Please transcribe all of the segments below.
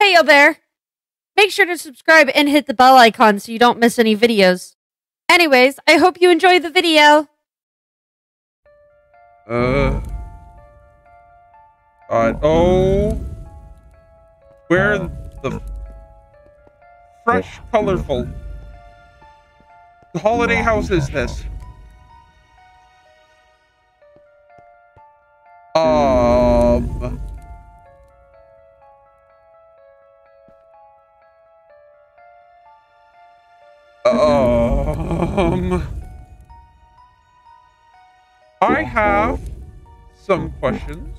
Hey, yo there. Make sure to subscribe and hit the bell icon so you don't miss any videos. Anyways, I hope you enjoy the video. Uh. Oh. Where the fresh, colorful holiday house is this? Um. Um. I have some questions.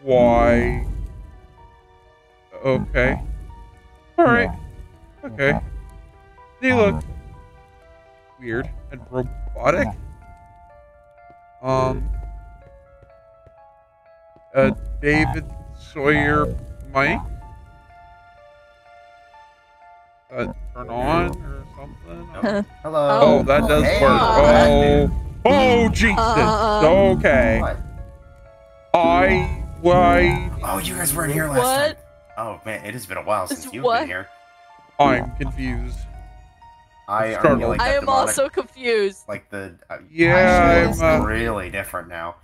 Why? Okay. Alright. Okay. They look weird and robotic. Um. Uh, David Sawyer Mike. Uh, turn on or something? Hello. Oh, that does Hey. work. Oh, oh, Jesus. Uh, Okay. What? I, why, Oh, you guys weren't here last What? time. Oh man, it has been a while since you've what? been here. I'm confused. I are Startled. you like I am demonic, also confused. like the uh, Yeah, I'm, it's uh, really different now.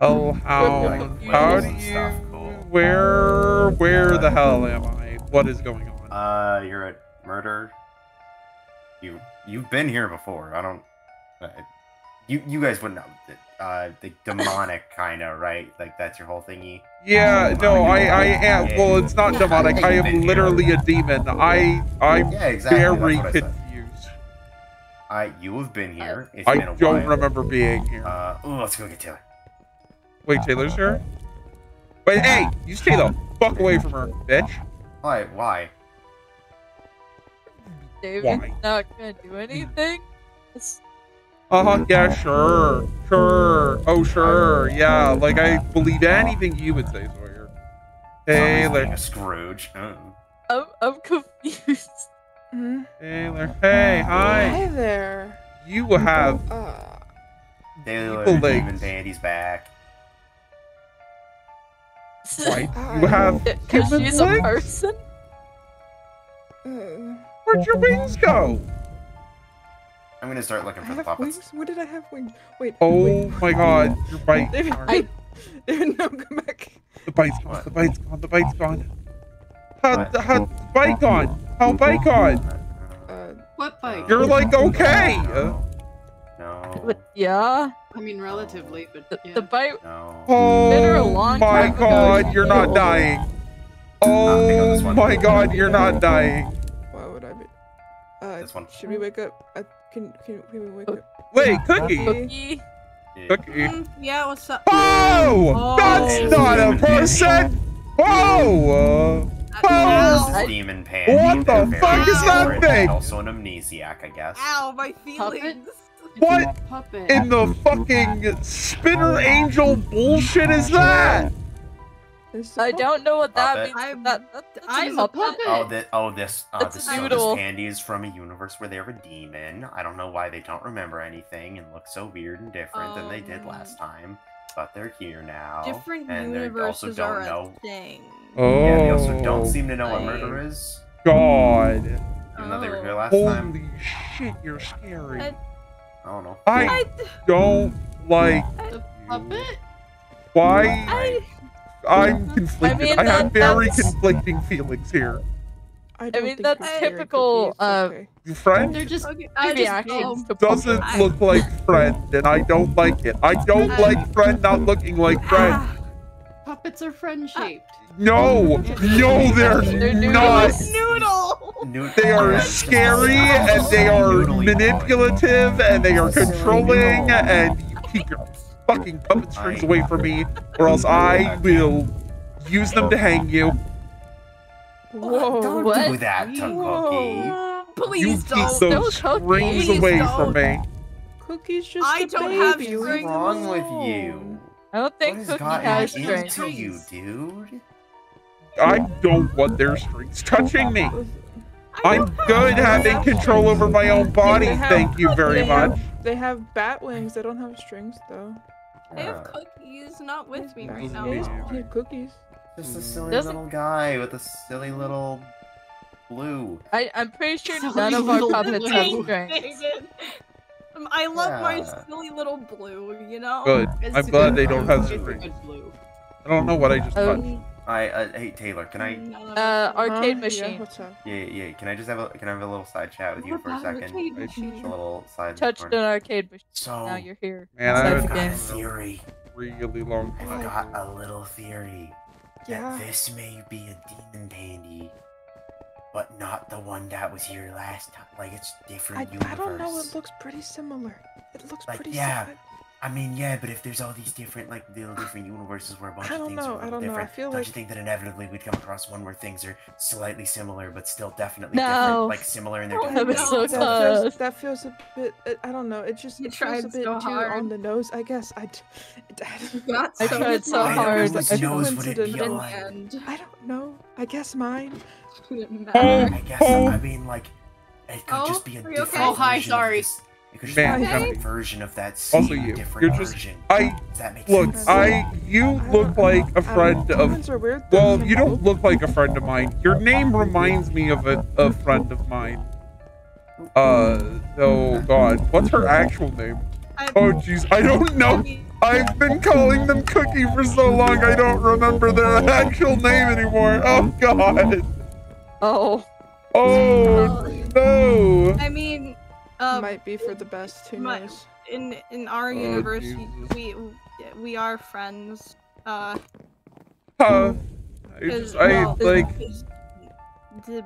Oh, how How do you, stuff, cool. where, where the hell am I? What is going on? Uh, you're at murder. You you've been here before. I don't. Uh, you you guys wouldn't know. Uh, the demonic kind of right. Like that's your whole thingy. Yeah, no, I, I am, well, it's not demonic. I am literally a demon. I, I'm Yeah, exactly. very that's what confused. I you have been here. It's I been a don't while. remember being here. Uh, ooh, let's go get Taylor. Wait, Taylor's here? Wait, hey, you stay the fuck away from her, bitch. Why? Why? David's Why? not gonna do anything. It's- Uh huh. Yeah, sure, sure. Oh, sure. Yeah, like I believe anything you would say, Sawyer. Somebody's being Taylor, a Scrooge. Oh. I'm, I'm confused. Hmm? Taylor. Hey, Hi hi. there. You have Uh, Taylor, People Demon legs. Pandy's back. right. You have Because human she's a person. uh, Where'd your wings go? I'm gonna start looking I for the have puppets. wings. When did I have wings? Wait. Oh wait. my god, your bite. David, Sorry. David, no, come back. The bite's gone. The bite's gone. The bite's gone. How, What? how, bite gone. How bite gone? Uh, What bike? You're like okay. No. No. But yeah, I mean, relatively, but the, yeah. the bite. No. Been here a Oh my time ago. god, you're not dying. Pick up this Oh one. my god, you're not dying. This one. should we wake up? Uh, can, can, can we wake Oh. up? Wait, Cookie. Cookie. Yeah. Cookie. Mm, yeah, what's up? Oh, Oh. that's not a person. That's Oh. This Ow, is Demon Pandy. What the They're fuck is that thing? Also an amnesiac, I guess. ow, my feelings. what Puppet. in the fucking spinner angel bullshit is that? It's I don't know what that means. I'm- that, that, that's I'm a a puppet. Oh, this, oh, this, uh, It's this, so this Pandy is from a universe where they're a demon. I don't know why they don't remember anything and look so weird and different than they did Um, last time. But they're here now. Different and they also universes don't are know. a thing. Oh, Yeah, they also don't seem to know what murder is, God. even though they were here Oh. last time. Holy shit, you're scary. I- I don't know. I I, don't like the puppet? Why? I, I'm conflicted. I, mean, have very that's- conflicting feelings here. I, don't mean, think that's typical, Cookie, uh, okay. Friend they're just, okay, I just, to doesn't Pokemon. look like friend, and I don't like it. I don't I- like friend not looking like friend. ah, puppets are friend shaped. No, no, they're They're not. Noodle! They are scary, and they are manipulative, and they are controlling, and you keep your fucking puppet strings away from me, or else I will use them to hang you. Whoa. Don't What? do that to Whoa. Cookie. Please You keep don't. those Don't Cookie. strings Please away don't. from me. Cookie's just I a don't baby. have leave What's wrong with you? I don't think has Cookie gotten has strings. into you, dude? I don't want their strings touching me. I I'm good having control over my own body. Have- Thank you very they much. Have, they have bat wings. They don't have strings though. I have cookies not with me right Nice now. to meet He's you. plenty of cookies. Just a silly Doesn't- little guy with a silly little blue. I, I'm pretty sure Silly none of our little puppets blue. have strength. Um, I love my silly little blue, you know? Good. I'm glad they don't have It's a blue. I don't know what I just Oh. touched. I uh, hey Taylor, can I? Uh, arcade Huh? machine. Yeah, what's up? Yeah, yeah. Can I just have a can I have a little side chat with you What for a second? arcade Just a little side. Touched corner. an arcade machine. So Now you're here. Man, I Inside haven't the got a theory. really long Time. I've got a little theory Yeah. that this may be a demon pandy, but not the one that was here last time. Like it's different I, universe. I don't know. It looks pretty similar. It looks Like, pretty yeah, similar. I mean, yeah, but if there's all these different, like, little different universes where a bunch of things know, are a I little don't know, I different, feel don't like- you think that inevitably we'd come across one where things are slightly similar, but still definitely No. different, like similar in their Oh, different That so that feels, that feels a bit. uh, I don't know. It just You it feels a bit so too hard. on the nose. I guess I. d- it- Got I so tried so hard. I nose couldn't- would be coincidence. on? And I don't know. I guess mine. Oh. I guess I mean like it could Oh, just be a are you different okay? Oh, hi, version of sorry. this- It could just Man, be a version of that scene, Also you. different You're just- version. I that make look. sense? I you I look like a friend know. of. Humans are weird. Well, you don't look like a friend of mine. Your name reminds me of a, a friend of mine. Uh, oh god, what's her actual name? I- Oh jeez, I don't know. I've been calling them Cookie for so long, I don't remember their actual name anymore. Oh god. Oh. Oh no. I mean, uh, Might be for the best. Who my- knows? in in our Oh, universe, Jesus. we we are friends. Uh, Huh. I 'cause, just, I well, like. 'cause the,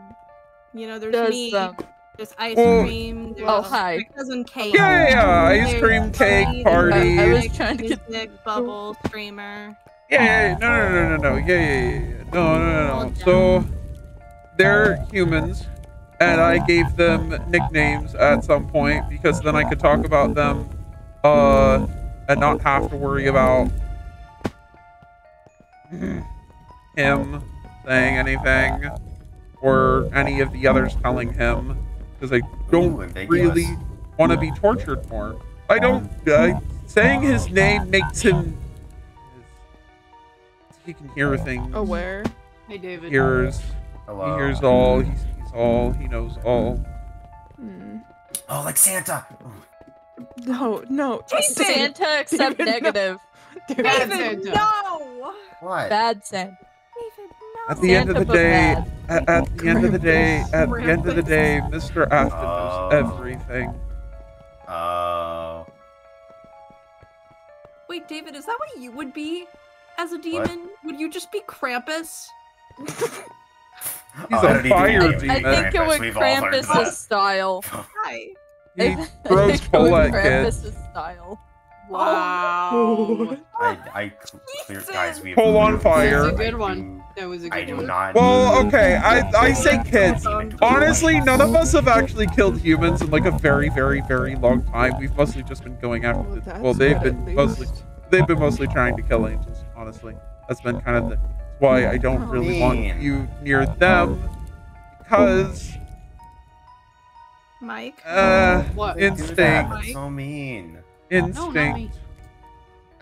you know, there's Does me, um, there's ice Well- cream, there's Oh, hi. cousin Kate. Yeah, yeah, yeah, ice there's cream, cake, Buddy, party. I- I was trying to get- music, bubble, streamer. Yeah, yeah, yeah, no, no, no, no, no, yeah, yeah, yeah, yeah. no, no, no, no. So they're humans, and I gave them nicknames at some point because then I could talk about them, uh, and not have to worry about him saying anything or any of the others telling him because I don't really want to be tortured more. I don't. Uh, saying his name makes him. He can hear things. Aware. Hey, David. Hears. Hello. He hears all. He sees all. He knows all. Hmm. Oh, like Santa. No, no. Santa except David, no. negative. David, Bad David, Santa. no! What? Bad Santa. David, no! At the end of the day, at, at the end of the day, at the end of the day, Mr. Afton Oh. knows everything. Oh. Wait, David, is that what you would be as a demon? Would you just be Krampus? He's Oh, a I don't need to fire I, demon. I think it would we've all Krampus' style. Hi. I He th- I throws think it cola would at kids. Krampus' style. Wow. I, I clear, guys, we Pull on fire. That's was a good one. do- That was a I good do one. not. Well, okay, I I say kids. Honestly, none of us have actually killed humans in like a very, very, very long time. We've mostly just been going after Well, the. Well, they've been mostly they've been mostly trying to kill angels. Honestly, that's been kind of the that's why I don't really want you near them because Mike? uh What? Do that, instinct, that's so mean. No, not me. instinct.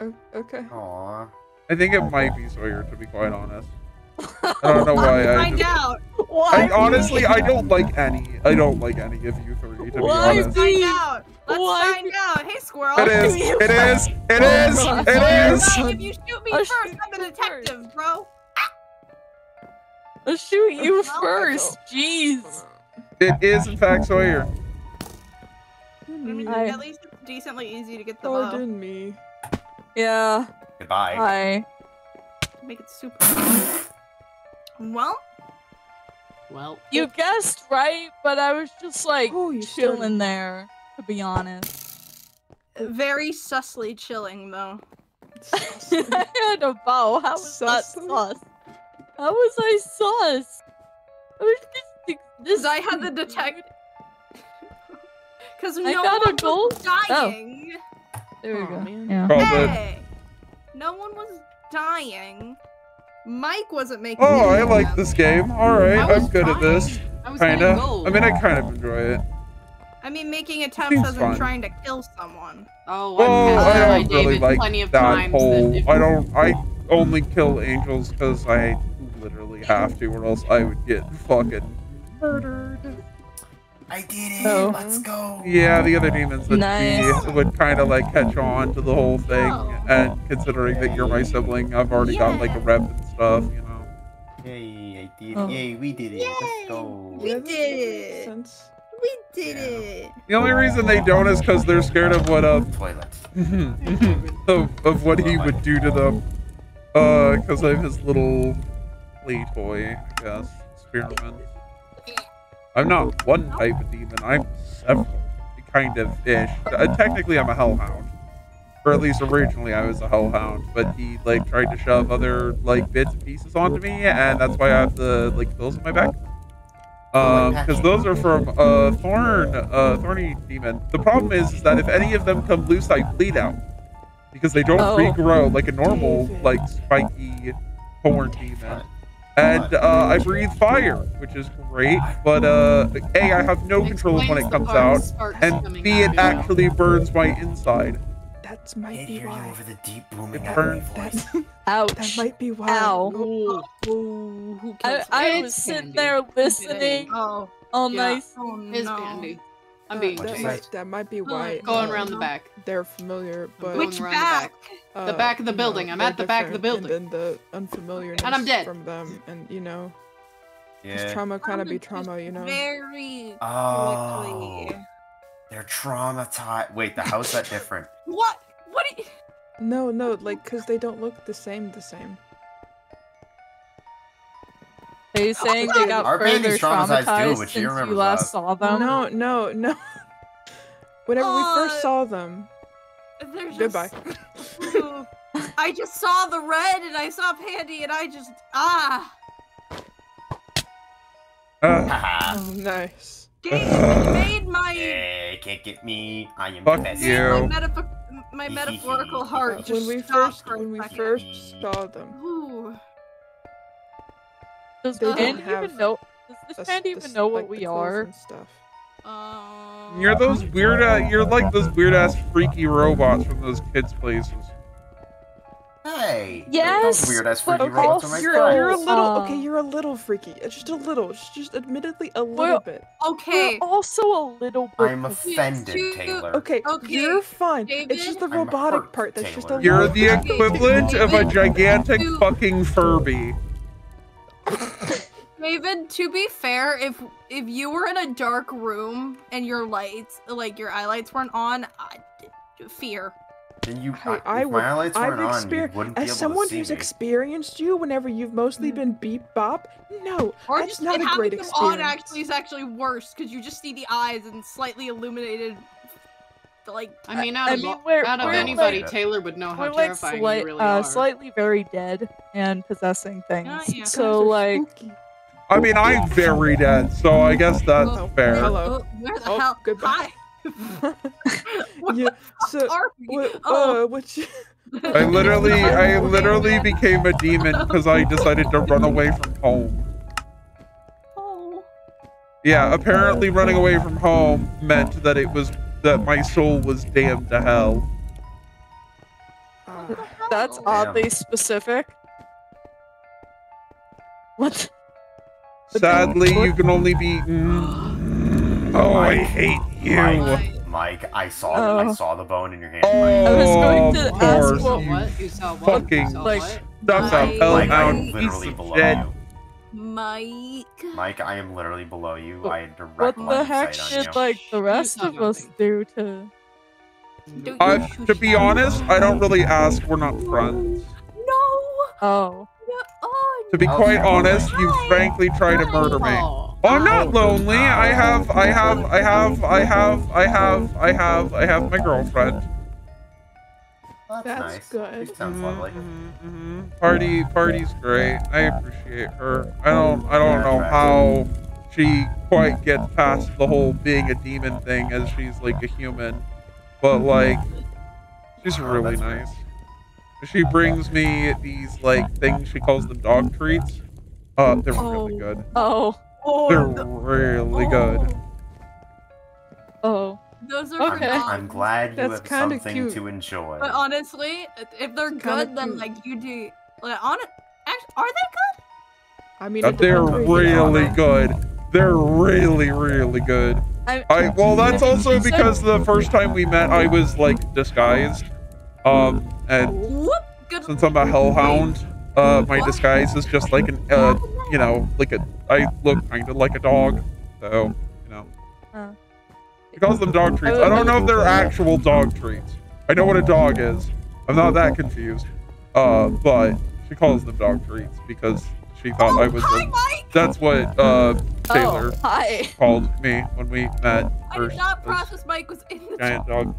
Oh, okay. Aw. I think it might be Sawyer to be quite honest. I don't know why. I, Find just, out! I honestly I don't like any. I don't like any of you three to be Why honest. Let's find out! Let's Why? find out! Hey, squirrel! It is. It is. It Oh, is. God. It is. If you shoot me first, I'm a detective, bro! I'll shoot you Well, first. Jeez. It is in fact Sawyer. I mean, I- at least it's decently easy to get the Oh, bow. didn't me. Yeah. Goodbye. Bye. Make it super. well, Well, You guessed right, but I was just like Oh, you chilling started. there, to be honest. very sussly chilling, though. I had a bow. How was that Sus? Sus? How was I sus? I was just this. Because I had the detect. Because I no got a one gold- was dying. There we Aw, go. man. Yeah. Called. Hey, no one was dying. Mike wasn't making. Oh, I like this game. All right, I was I'm good at this. I was Kinda. gold. I mean, I kind of enjoy it. I mean, making attempts Seems as in fun. trying to kill someone. Oh, Oh, I've I had don't David really like plenty of that times whole. that I don't. I only kill angels because I literally have to, or else I would get fucking murdered. I did it. Oh. Let's go. Yeah, the other demons would Nice. be would kind of like catch on to the whole thing, Oh. and considering that you're my sibling, I've already got like a rep and stuff, you know. Yay, I did Oh. it. Yay, we did it. Let's go. We Yeah, that did makes it. Sense. We did Yeah. it. The only reason they don't is because they're scared of what uh Toilet. of, of what he would do to them. Uh, because of his little play toy, I guess, experiment. I'm not one type of demon. I'm several, kind of ish. Uh, technically, I'm a hellhound, or at least originally I was a hellhound. But he like tried to shove other like bits and pieces onto me, and that's why I have the like bills in my back. Um, because those are from uh thorn, uh thorny demon. The problem is, is that if any of them come loose, I bleed out because they don't Oh. regrow like a normal like spiky thorn demon. And uh, I breathe fire, which is great. But uh, a, I have no control of when it comes out, and coming b, it out. actually burns my inside. That might Can't be hear you why. over the deep booming It burns. voice. That, Ouch. that might be why. Ow. Ooh, ooh, who I, kills I him? was It's sitting Pandy. there I'm listening. Oh, All Yeah. nice. oh no. Pandy. I'm That- being that, you chased. say? might, that might be why. Going around the back. They're familiar, but Which around the back? uh, The back of the you building. know, I'm at the back of the building. And then the unfamiliarness And I'm dead. from them, and you know, Yeah. trauma kind of be trauma, you know. Very Oh. quickly. They're traumatized. Wait, the how's that different? What? What? do you- No, no, like, cause they don't look the same. The same. Are you saying they got Our further Pandy's traumatized too, traumatized since you last us. saw them? no, no, no. Whenever we Uh, first saw them, There's goodbye. Just, Ooh. I just saw the red and I saw Pandy and I just ah. Uh, oh, nice. Gabe made my Hey, can't get me. I am Fuck best. you. my, metaph- my metaphorical Uh, heart just when we first, when we first saw them, Ooh. Does They Pan don't even know? Does this us- Pan even s- know what like, we are? stuff. Um, you're those weird. Uh, you're like those weird ass freaky robots from those kids' places. Hey. Yes, weird ass but freaky robots are my also- You're, you're a little Uh, okay. You're a little freaky. It's just a little. It's just admittedly a little bit. Okay. We're also a little bit. I'm offended, Two- Taylor. Okay, Okay, you're fine. it's just the robotic hurt, part that's just a Taylor. You're the Okay, equivalent of a gigantic you- fucking Furby. David, to be fair, if if you were in a dark room and your lights, like your eye lights weren't on, I, fear. Then you, Hey, I, I if would- my lights I've weren't on, you experienced wouldn't be as able someone to see who's me. experienced you whenever you've mostly hmm. been beep bop. No, Or that's just not and a having great them experience. on actually is actually worse because you just see the eyes and slightly illuminated, like I mean, out I of, mean, we're- out we're anybody, like- Taylor would know how We're like terrifying slight, you really uh, are. slightly very dead and possessing things. Yeah, yeah. So like, spooky. I mean, I'm very dead, so I guess that's Oh, fair. hello. oh, where the Oh, hell? goodbye. Hi. Yeah. So, are we? what, oh, uh, what you, I literally, I literally became a demon because I decided to run away from home. oh. Yeah, apparently running away from home meant that it was that my soul was damned to hell. that's Oh. oddly specific. What? Sadly, then- you can only be. Mm, oh, I hate you. Mike, Mike, I saw I Oh. saw the bone in your hand. Oh, Mike. I was going to of ask course, what- what? You saw what? fucking you saw like- what? stuck up Mike, Mike, I hellhound am piece literally below shit. you. Mike. Mike, I am literally below you. What- I had direct What line the of heck sight on did like the rest of us do to? Uh, to be honest, I don't really ask. We're not friends. No. Oh, no. To be quite yeah. honest, you frankly try to murder me. I'm not lonely. I have, I have, I have, I have, I have, I have, I have my girlfriend. That's, That's nice. good. She sounds lovely. Mhm, mhm. Party, party's great. I appreciate her. I don't, I don't know how she quite gets past the whole being a demon thing, as she's like a human. But like, she's really nice. She brings me these like things. She calls them dog treats. Uh, they're really Oh. good. oh, oh, They're the- really good. Oh. Those are Okay. for dogs. I'm glad you That's have kinda something cute. to enjoy. But honestly, if they're kinda good, then cute. like you do. Like on it, actually, are they good? I mean, Uh, They're depends where you get really them. good. They're really, really good. I, I well, that's also because the first time we met, I was like disguised. Um, and since I'm a hellhound, uh, my disguise is just like an, uh, you know, like a. I look kind of like a dog, so you know. She calls them dog treats. I don't know if they're actual dog treats. I know what a dog is. I'm not that confused. Uh, but she calls them dog treats because she thought I was. Hi, A, Mike. that's what uh Taylor Oh, hi. called me when we met I first. did not as process Mike was in the giant dog.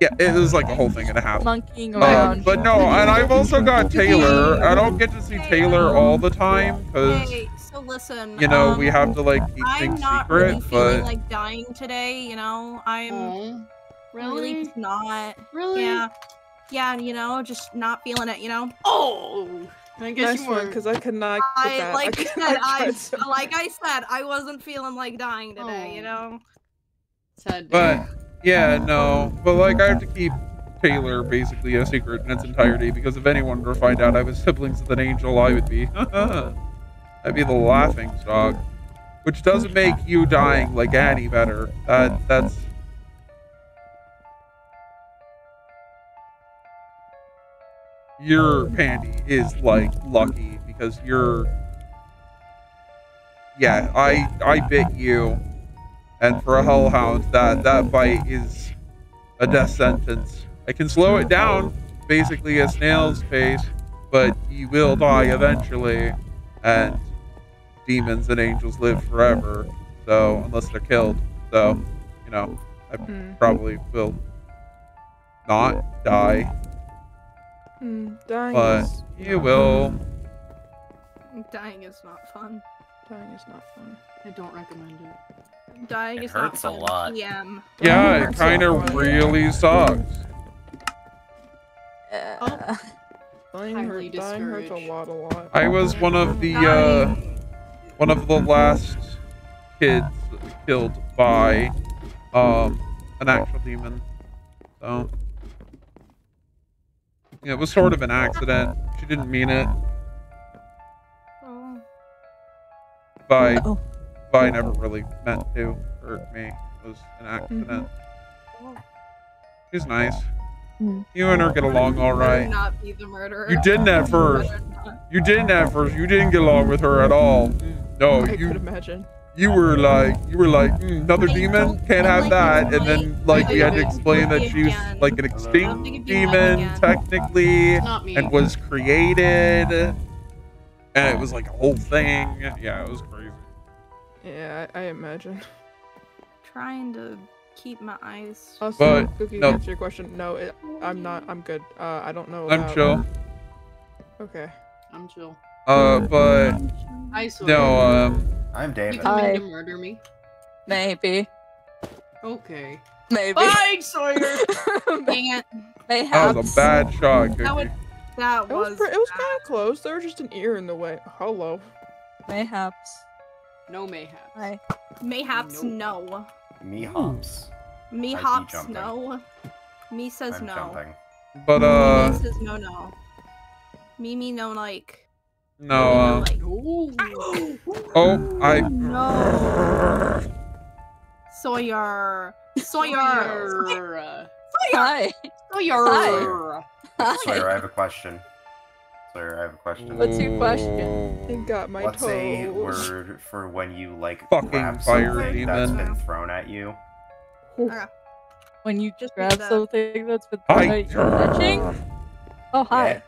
Yeah, it was like a whole thing and a half. Monkeying Uh, around. but no, and I've also got Taylor. I don't get to see Taylor all the time because Hey, so listen. you know um, we have to like keep I'm things not secret. really feeling But like dying today. You know, I'm Oh, really really? not. Really? Yeah, yeah. You know, just not feeling it. You know. Oh, I guess Nice you one, were. because I could not get I that. like I I, said, I so like I said, I wasn't feeling like dying today. You Oh. know. Sad but yeah, no. But like I have to keep Taylor basically a secret in its entirety because if anyone were to find out I was siblings with an angel, I would be. I'd be the laughing stock. Which doesn't make you dying like Annie better. That that's your pandy is like lucky because you're yeah i i bit you and for a hellhound that that bite is a death sentence i can slow it down basically a snail's pace but you will die eventually and demons and angels live forever so unless they're killed so you know i Hmm. probably will not die Hmm, dying but is you not will Dying is not fun. fun. Dying is not fun. I don't recommend it. Dying It is not hurts a fun. lot. PM. Yeah, it kind of much. really sucks. Uh, Dying, hurt, dying hurts a lot, a lot. I was one of the uh, Dying. One of the last kids killed by um an actual demon. So yeah, it was sort of an accident. She didn't mean it. Oh. By Uh-oh. by never really meant to hurt me. It was an accident. She's nice. Hmm. You and her get along all right. Not be the murderer. You didn't at first. You didn't at first. You didn't get along with her at all. No, I could you imagine. you were like you were like "Mm, another demon can't have that, and then like we had to explain that she was like an extinct demon technically It's not me. and was created, and it was like a whole thing. Yeah, it was crazy. Yeah, I, I imagine. Trying to keep my eyes. Also, But, Cookie, no. answer your question, no, it, I'm not. I'm good. Uh, I don't know. I'm about- chill. Okay. I'm chill. Uh, but I swear. no, um, I'm You David. come in I- to murder me. maybe. Okay. Maybe. Bye, Sawyer. Dang it. that was a bad shot, Cookie. That would. That It was. was. It was kind of close. There was just an ear in the way. Hello. Mayhaps. No mayhaps. Hi. Mayhaps Nope. no. Me hops. Me hops no. Me says I'm no. jumping. But uh, Me says no no. Mimi no like. No, uh, oh, I. No. Sawyer. Sawyer. Sawyer. Hi. Sawyer. Hi. Sawyer, I have a question. Sawyer, I have a question. What's your question? It got my What's a word for when you like Fucking grab fire something that's been thrown at you? When you Just grab something that's been thrown at you touching? Oh, hi.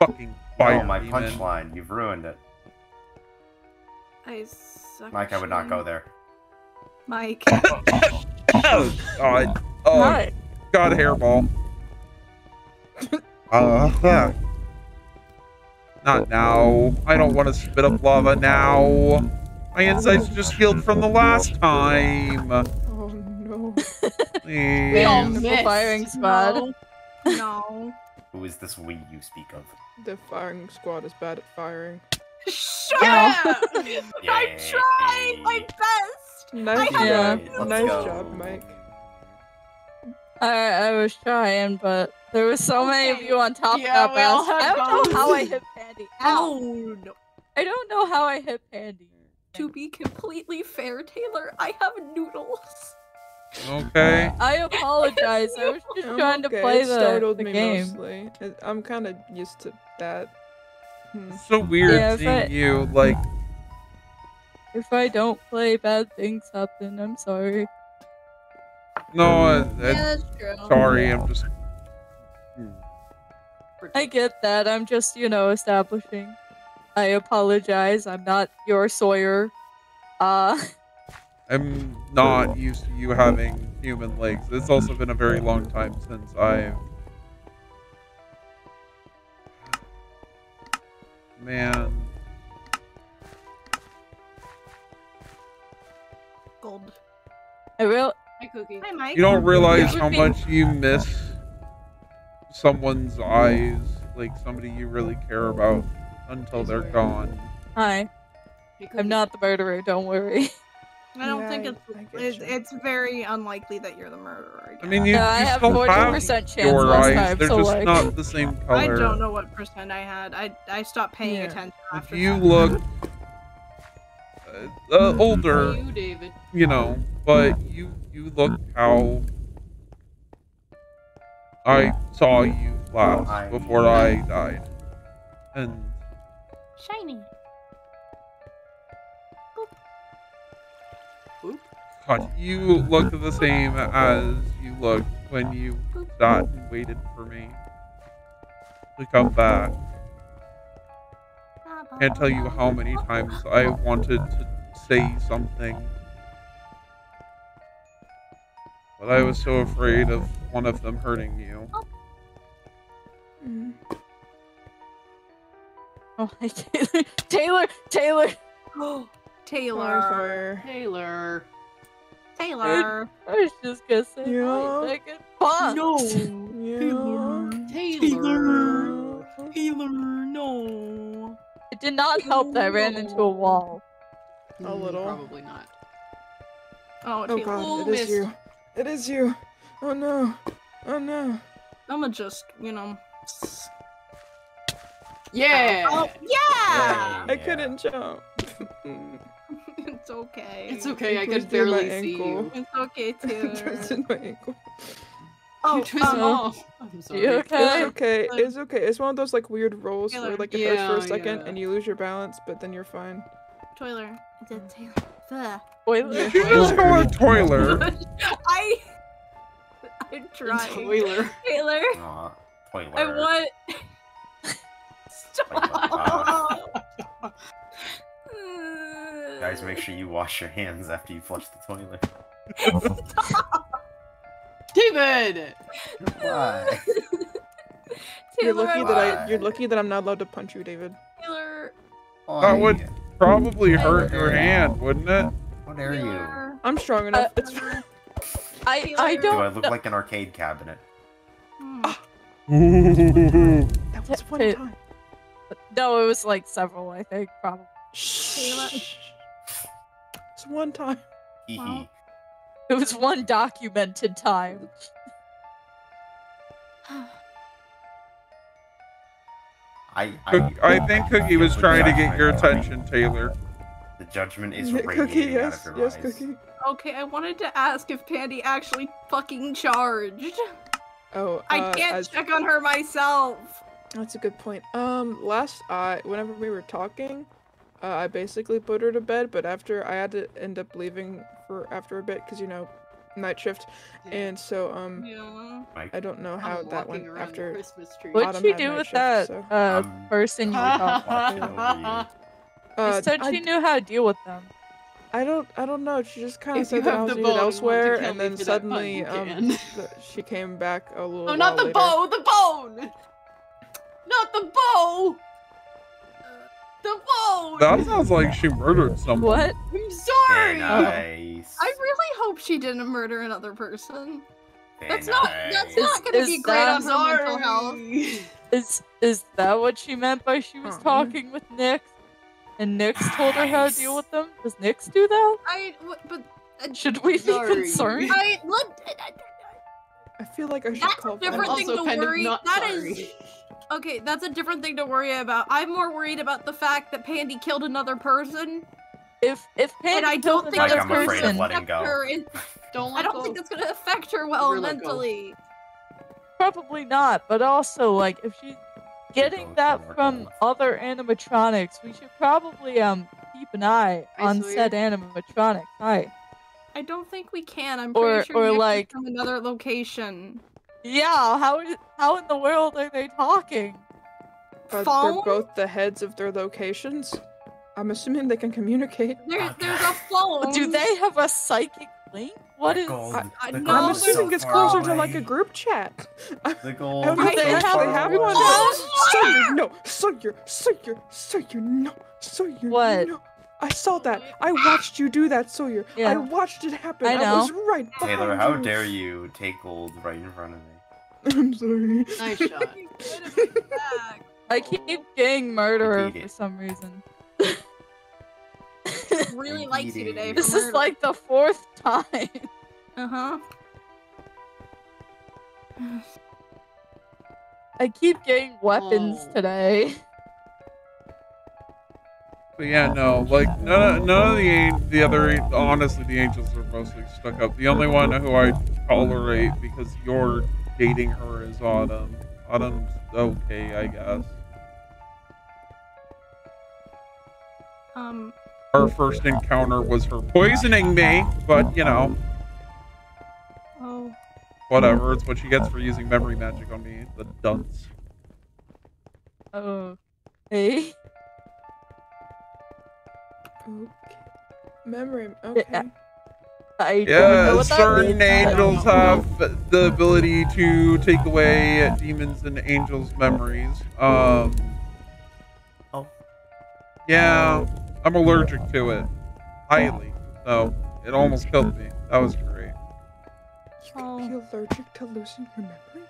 Fucking fire Oh, my punchline. You've ruined it. I suck. Mike, I would not go there. Mike. oh, God. Oh, Hi. God, hairball. Uh, huh. Not now. I don't want to spit up lava now. My insides just healed from the last time. Oh no. Please. all Wonderful missed. firing squad. No. No. Who is this we you speak of? The firing squad is bad at firing. Shut Yeah. up! I tried my best. Nice I have- job. Yeah, nice go. job, Mike. I I was trying, but there was so many of you on top Yeah, of we that all. I don't know how I hit Pandy. Oh, Ow! Oh no. I don't know how I hit Pandy. To be completely fair, Taylor, I have noodles. Okay. I apologize. I was just I'm trying okay, to play it the, startled the me game. mostly. I'm kind of used to that. Hmm. It's so weird Yeah, seeing I- you like If I don't play, bad things happen. I'm sorry. no uh, that's true. sorry, I'm just Hmm. I get that. I'm just, you know, establishing. I apologize. I'm not your Sawyer. Uh, I'm not used to you having human legs. It's also been a very long time since I've Man, Gold. I will. Hi, Cookie. Hi, Mike. you don't realize It how much you miss someone's eyes, like somebody you really care about until they're gone. Hi. I'm not the murderer. Don't worry. I think it's it's, it's very unlikely that you're the murderer. I mean, you, No, I you have still 40% chance your last eyes. time, They're so, just like- not the same color. I don't know what percent I had. I I stopped paying Yeah. attention If after. you that. look uh, uh, older, You, David. you know, but you you look how I saw you last I- before I died, and shiny. God, you look the same as you looked when you sat and waited for me to come back. Can't tell you how many times I wanted to say something. But I was so afraid of one of them hurting you. Mm. Oh, hi, Taylor. Taylor. Taylor. Taylor. Taylor. Taylor. I was just gonna say hi, Yeah. Megan. Fuck. Yeah. Taylor. Taylor, no. It did not help that I ran into a wall. A Mm, little. Probably not. Oh, Oh god, Oh, it is missed. you. It is you. Oh no. Oh no. I'ma just, you know. Yeah. Oh, yeah! I couldn't jump. it's okay. It's okay. I could Twisted my barely see you. It's okay, Taylor. Twisted my ankle. oh, you twisted um, off. I'm sorry. You okay? It's okay. It's okay. It's one of those like weird rolls Taylor. where like it hurts for a second yeah. and you lose your balance, but then you're fine. Taylor. It's a Taylor. Ugh. Yeah. You just go a toiler. I. I'm trying. Spoiler. Taylor. Aw, toiler. I want. Toiler. Guys, make sure you wash your hands after you flush the toilet. David. Why? You're lucky I that I you're lucky that I'm not allowed to punch you, David. Taylor. That would Why? probably hurt your hand, wouldn't it? What are you? I'm strong enough. it's I I Do don't. I look like an arcade cabinet? Hmm. that was one time. No, it was like several. I think probably. Shh. It's one time. Hee hee. It was one documented time. I, Cook- I think Cookie was trying to get your attention, Taylor. The judgment is Yeah, radiating cookie, out yes, of your yes, eyes. cookie. Okay, I wanted to ask if Pandy actually fucking charged. Oh, I uh, can't as- check on her myself. That's a good point. Um, last I, whenever we were talking, uh, I basically put her to bed, but after I had to end up leaving for after a bit because you know, night shift, and so um, Yeah. I don't know how I'm that went after. Christmas tree. What'd she do with shift, that so- uh, Um, person you were talking watching to? over you. Uh, she said I, she knew how to deal with them. I don't. I don't know. She just kind of If you said that I was needed bone and want to elsewhere, and then suddenly, um, she came back a little. Oh, not while the later. bow! The bone! Not the bow! The bone! That sounds like she murdered someone. What? I'm sorry! Nice. I really hope she didn't murder another person. Very That's not. That's nice. not gonna be great that- on her mental health. Is is that what she meant by she was talking with Nyx? and Nyx told her how to deal with them. Does Nyx do that? I but uh, Should we be concerned? I look. I feel like I should That's call a different I'm thing also to worry- of not that is- sorry. Okay, that's a different thing to worry about. I'm more worried about the fact that Pandy killed another person, If if and I don't think Like, another I'm afraid of letting go. her in- Don't I don't go. think that's gonna affect her well Never let go. mentally. probably not. But also, like, if she's getting that from other animatronics, we should probably um keep an eye on said animatronics. Hi. I don't think we can. I'm Or- pretty sure or we have to like- from another location. Yeah. How is- how in the world are they talking? Uh, Phone? they're both the heads of their locations. I'm assuming they can communicate. There's Okay. there's a phone. Do they have a psychic link? What is? gold. I, I, no, I'm assuming so it's far closer to like a group chat. The gold I don't they so think have far they have away. one. Oh, Sawyer, no, Sawyer, Sawyer, Sawyer, no, Sawyer, What? no. I saw that. I watched you do that, Sawyer. Yeah. I watched it happen. I know. was right behind Taylor, how you. dare you take gold right in front of me? I'm sorry. Nice shot. I keep getting murderer for some reason. really likes you today. This is like the fourth time. Uh huh. I keep getting weapons Oh. today. But yeah, no, like none of, none of the the other honestly the angels are mostly stuck up. The only one who I tolerate because you're dating her is Autumn. Autumn's okay, I guess. Um. Our first encounter was her poisoning me, but you know, Oh. whatever. It's what she gets for using memory magic on me. The dunce. Oh. Hey. Okay. Memory. Okay. I don't know Yeah, what that certain means. Angels have the ability to take away demons and angels' memories. Um. Oh. Yeah, I'm allergic to it. Highly. So it almost killed me. That was great. You could Oh. be allergic to losing your memories?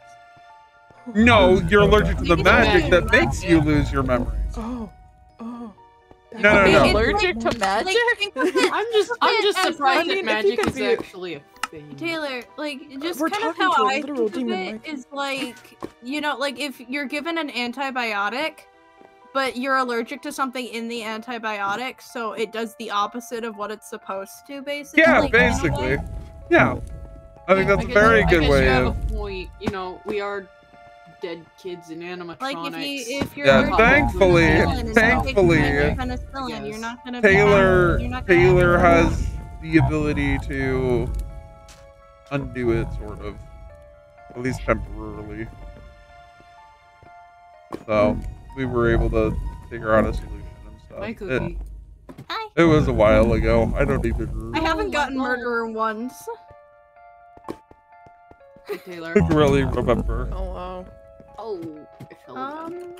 No, you're allergic to the magic that makes you lose your memories. Oh. That No, no, no. Allergic like- to magic? Like, think of it- I'm just I'm just surprised that I mean, if magic is be actually a thing. Taylor, like uh, just We're kind of how I a I think of demon, it Mike. is like you know, like if you're given an antibiotic, but you're allergic to something in the antibiotic, so it does the opposite of what it's supposed to, basically. Yeah, in basically. Yeah. I think that's a very I good guess way you have of. a point. You know, we are dead kids in animatronics. Like if you if you're Yeah, thankfully- penicillin and you take thankfully, penicillin, you're not gonna Taylor happy- you're not gonna Taylor has the ability to undo it, sort of, at least temporarily. So we were able to figure out a solution and stuff. My It, cookie. Hi. it was a while ago. I don't even I haven't Oh gotten God. murderer once. Hey, Taylor. really remember. Oh wow. Oh, I. Um,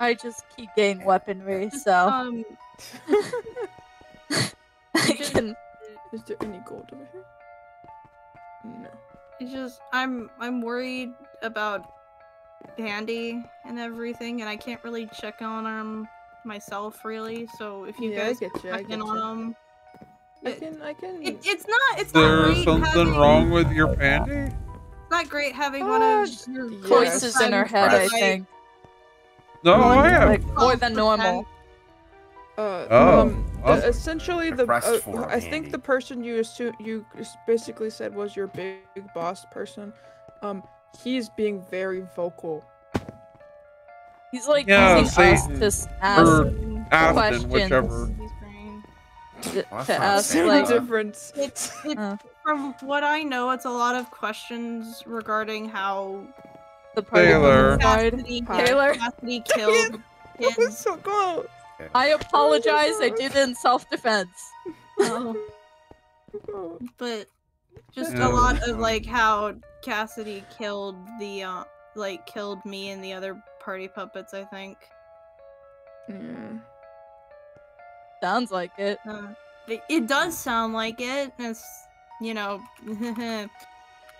I just keep getting weaponry, so um, I can. Is there any gold over here? No. it's just I'm I'm worried about Dandy and everything, and I can't really check on him myself really. So if you yeah, guys get you. I check get on him, I can. I can. it, it's not it's not There's something having, wrong with your Pandy? It's not great having one of your yes. Voices in her head, I think. No, I have. Like more than normal. Uh, Oh, um, awesome. essentially the uh, I think the person you assume you basically said was your big boss person. Um, he's being very vocal. He's like Yeah, using us Satan. to ask Afton, questions. whichever. His brain. to, Well, that's to ask like difference. It's it's Uh. From what I know, it's a lot of questions regarding how the party Taylor. inside. Cassidy, Hi. Taylor. Cassidy killed That was so close. I apologize. I did it in self-defense. Oh, but just Yeah. a lot of like how Cassidy killed the uh, like killed me and the other party puppets. I think. Yeah. Sounds like it. Uh, it, it does sound like it. It's you know, you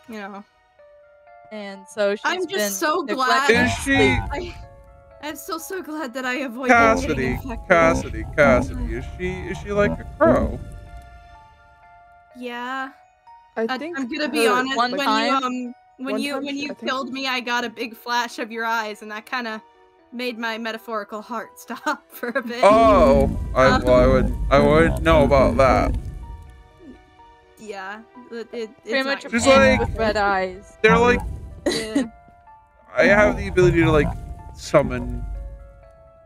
know. And so she's I'm been just so glad. Is she- sleep. I, I'm still so glad that I avoided Cassidy. Cassidy, Cassidy. Is she is she like a crow? Yeah. I I, think I'm gonna be honest. One when time- you um when you when you killed she- me, I got a big flash of your eyes, and that kind of made my metaphorical heart stop for a bit. Oh, I, well, I would I would know about that. Yeah. It, it, it's Pretty much a. Just like- with red eyes. They're like Yeah. I have the ability to like summon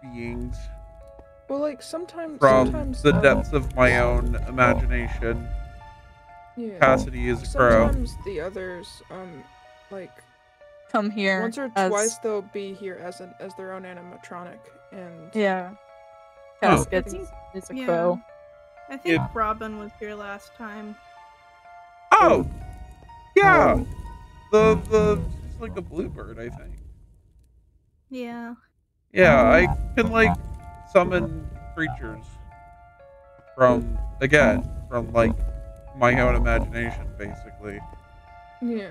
beings Well, like sometimes, from sometimes the uh, depths of my own imagination. Yeah. Cassidy is a crow. Sometimes the others, um, like Come here. once or as- twice they'll be here as an as their own animatronic, and Yeah. Oh. Casket is, is a Yeah. crow. I think Yeah. Robin was here last time. Oh, yeah. The the it's like a bluebird, I think. Yeah. Yeah, I can like summon creatures from again from like my own imagination, basically, yeah.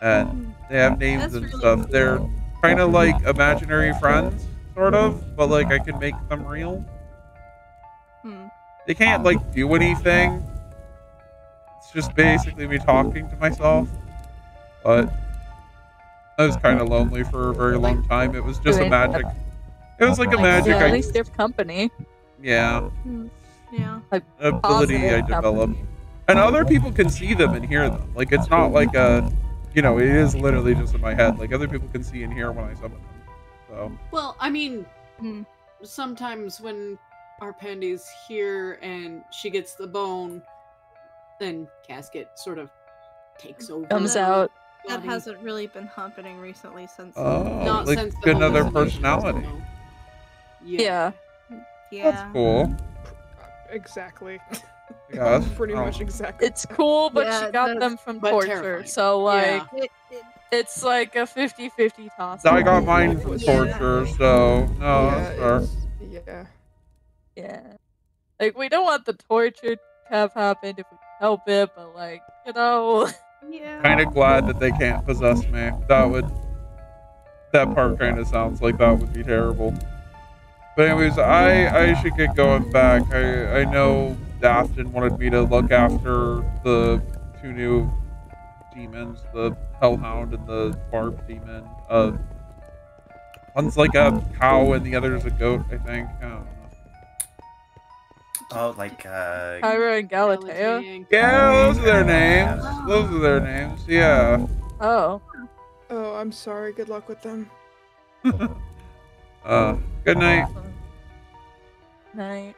and they have names That's and really stuff. They're kind of like imaginary friends, sort of, but like I can make them real. Hmm. They can't like do anything. It's just basically me talking to myself. But I was kind of lonely for a very long time. It was just a magic. It was like a magic. Yeah, at least they have company. yeah, Hmm. Yeah. ability I developed. And other people can see them and hear them. Like it's not like a, you know, it is literally just in my head. Like other people can see and hear when I summon them. So Well, I mean, Hmm. sometimes when our Pandy's here and she gets the bone, then Casket sort of takes over. Comes out. That hasn't really been happening recently since. Oh, Not like since the another hallucinations, personality. no. Yeah. yeah. That's cool. Exactly. Yeah, Pretty oh. much exactly. It's cool, but Yeah, she got them from torture. terrifying. So, like, Yeah. It, it, it's like a 50 50 toss. I got mine from Yeah. torture, so no, yeah, that's fair. yeah. Yeah. Like, we don't want the torture to have happened if we can help it, but, like, you know. yeah. Kind of glad that they can't possess me. That would. That part kind of sounds like that would be terrible. But anyways, I I should get going back. I I know Dafton wanted me to look after the two new demons, the Hellhound and the Barb demon. Uh, one's like a cow and the other's a goat. I think. I don't know. Oh, like uh, Kyra and Galatea. Galatea. Yeah, those are their names. Those are their names. Yeah. Oh. Oh, I'm sorry. Good luck with them. Uh, good night. Night.